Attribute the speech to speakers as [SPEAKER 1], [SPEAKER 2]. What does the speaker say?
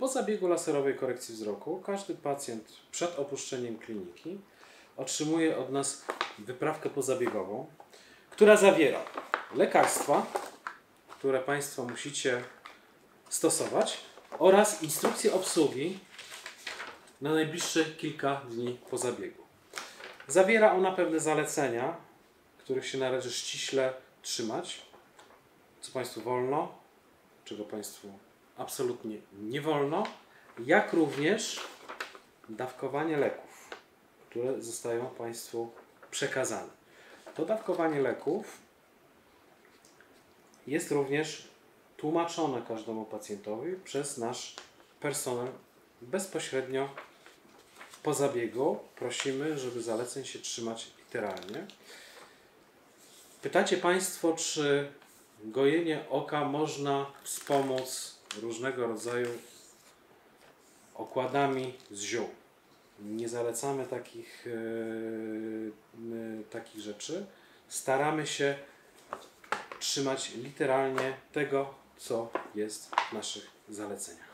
[SPEAKER 1] Po zabiegu laserowej korekcji wzroku każdy pacjent przed opuszczeniem kliniki otrzymuje od nas wyprawkę pozabiegową, która zawiera lekarstwa, które Państwo musicie stosować oraz instrukcję obsługi na najbliższe kilka dni po zabiegu. Zawiera ona pewne zalecenia, których się należy ściśle trzymać, co Państwu wolno, czego Państwu absolutnie nie wolno, jak również dawkowanie leków, które zostają Państwu przekazane. To dawkowanie leków jest również tłumaczone każdemu pacjentowi przez nasz personel bezpośrednio po zabiegu. Prosimy, żeby zaleceń się trzymać literalnie. Pytacie Państwo, czy gojenie oka można wspomóc różnego rodzaju okładami z ziół. Nie zalecamy takich, e, takich rzeczy. Staramy się trzymać literalnie tego, co jest w naszych zaleceniach.